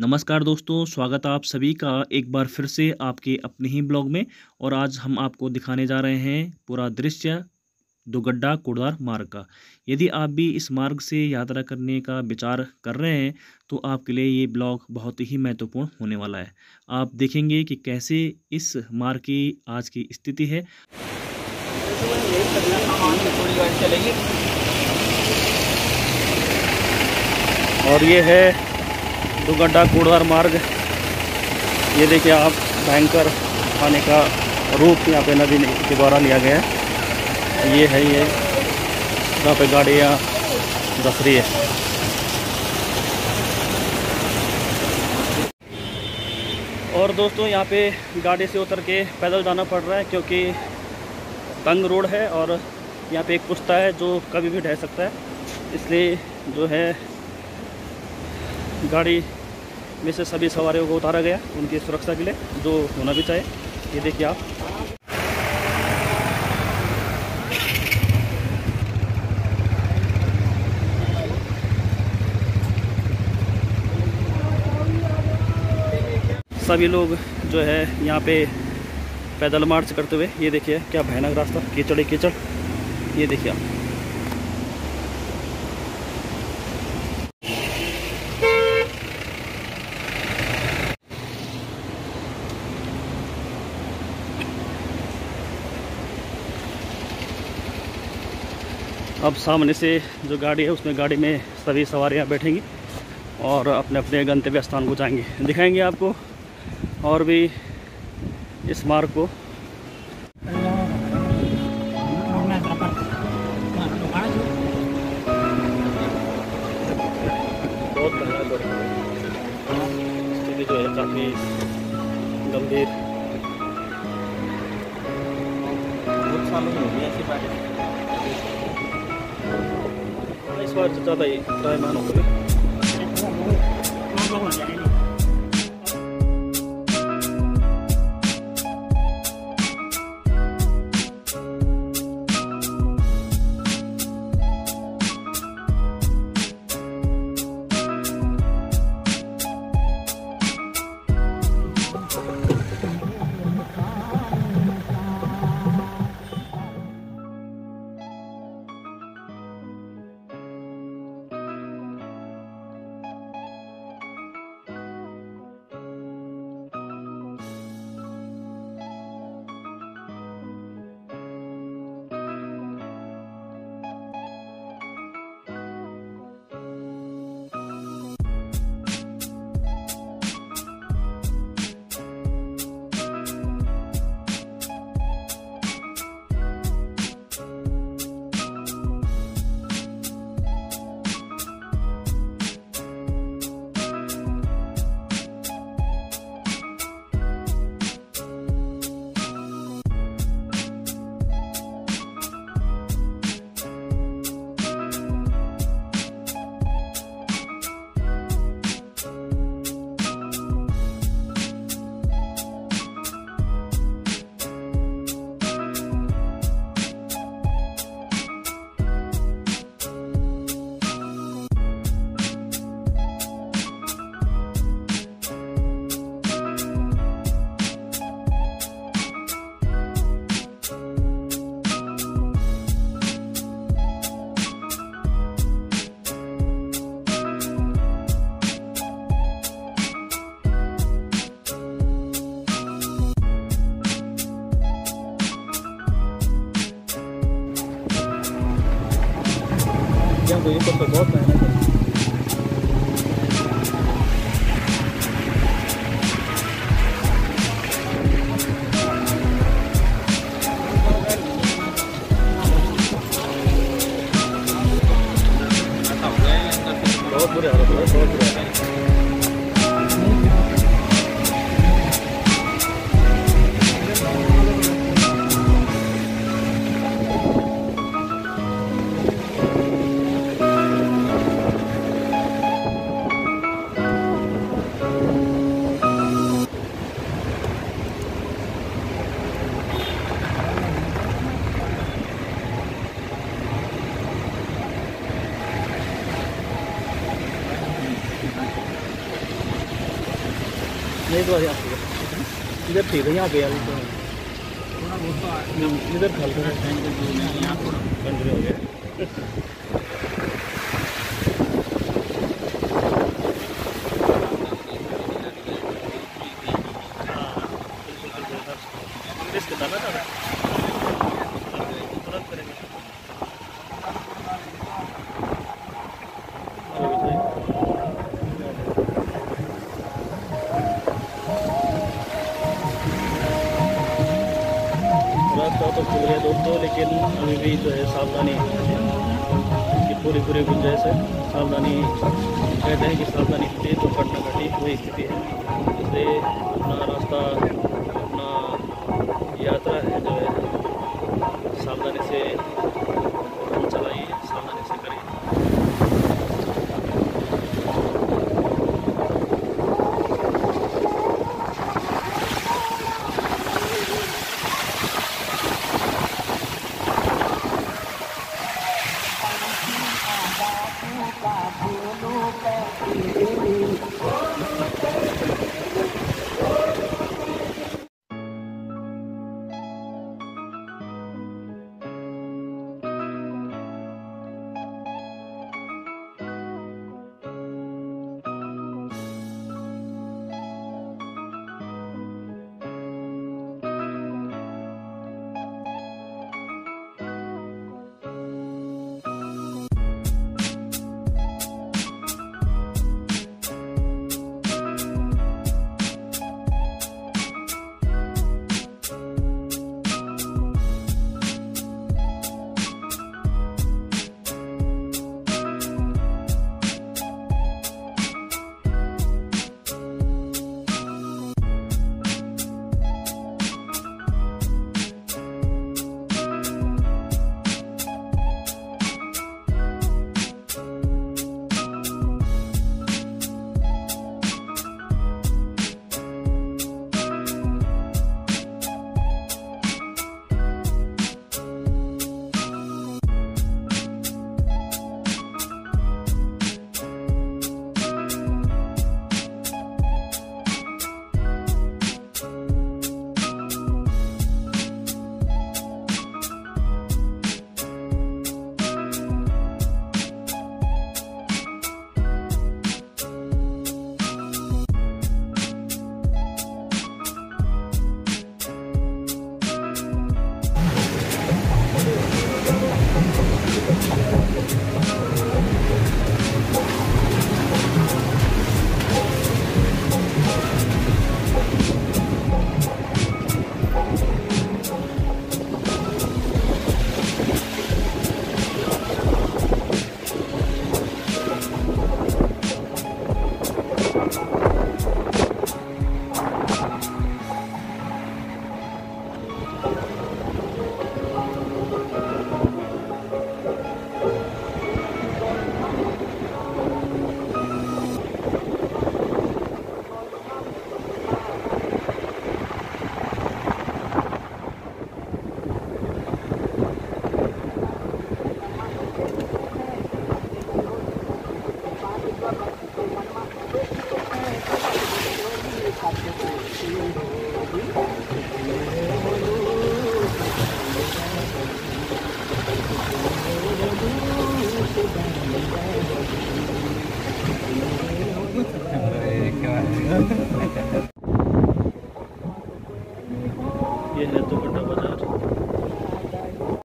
नमस्कार दोस्तों, स्वागत आप सभी का एक बार फिर से आपके अपने ही ब्लॉग में। और आज हम आपको दिखाने जा रहे हैं पूरा दृश्य दुगड्डा कुड़दार मार्ग का। यदि आप भी इस मार्ग से यात्रा करने का विचार कर रहे हैं तो आपके लिए ये ब्लॉग बहुत ही महत्वपूर्ण होने वाला है। आप देखेंगे कि कैसे इस मार्ग की आज की स्थिति है। और ये है दो गड्ढा कूड़दार मार्ग। ये देखिए आप, भयंकर खाने का रूप यहाँ पे नदी के द्वारा लिया गया है। ये है ये, जहाँ पे गाड़ियाँ दस रही है। और दोस्तों, यहाँ पे गाड़ी से उतर के पैदल जाना पड़ रहा है क्योंकि तंग रोड है और यहाँ पे एक पुश्ता है जो कभी भी ढह सकता है। इसलिए जो है, गाड़ी में से सभी सवारियों को उतारा गया, उनकी सुरक्षा के लिए, जो होना भी चाहिए। ये देखिए आप। सभी लोग जो है यहाँ पे पैदल मार्च करते हुए, ये देखिए, क्या भयानक रास्ता, कीचड़ ही कीचड़। ये देखिए आप। अब सामने से जो गाड़ी है, उसमें गाड़ी में सभी सवारियाँ बैठेंगी और अपने अपने गंतव्य स्थान को जाएँगे। दिखाएँगे आपको और भी इस मार्ग को। काफ़ी गंभीर। बहुत सालों में हो गई ऐसी इस बार तो ज़्यादा ही ड्राई हो गए तो ये तो बहुत तो यहाँ पे इधर ठीक है, यहाँ पे तो इधर हल्का यहाँ थोड़ा हो गया। पूरी पूरी गुंजाइश है। सावधानी कहते हैं कि सावधानी घटी तो घटना घटी वही स्थिति है। इसलिए अपना रास्ता, अपना यात्रा है जो है, सावधानी से